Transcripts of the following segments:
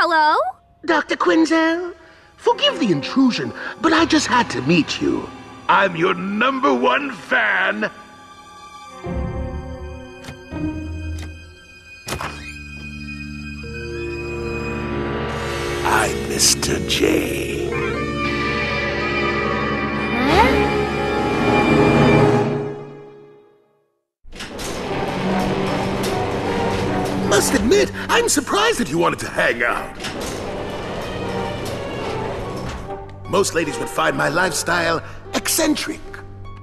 Hello? Dr. Quinzel, forgive the intrusion, but I just had to meet you. I'm your number one fan. I'm Mr. J. Must admit, I'm surprised that you wanted to hang out. Most ladies would find my lifestyle eccentric.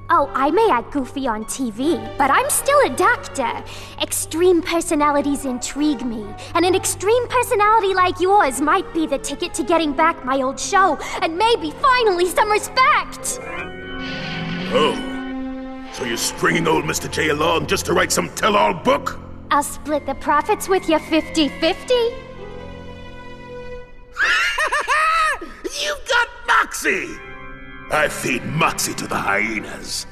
Oh, I may act goofy on TV, but I'm still a doctor. Extreme personalities intrigue me, and an extreme personality like yours might be the ticket to getting back my old show and maybe finally some respect. Oh. So you're stringing old Mr. J along just to write some tell all book? I'll split the profits with you 50 50. You've got Moxie! I feed Moxie to the hyenas.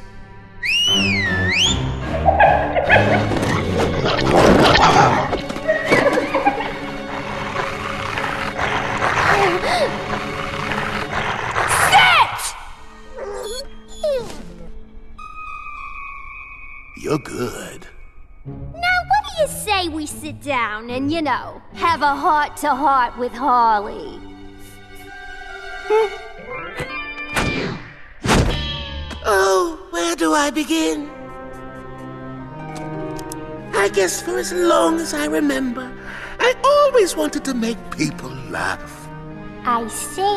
Sit! You're good. What do you say we sit down and, you know, have a heart to heart with Harley? Oh, where do I begin? I guess for as long as I remember, I always wanted to make people laugh. I see.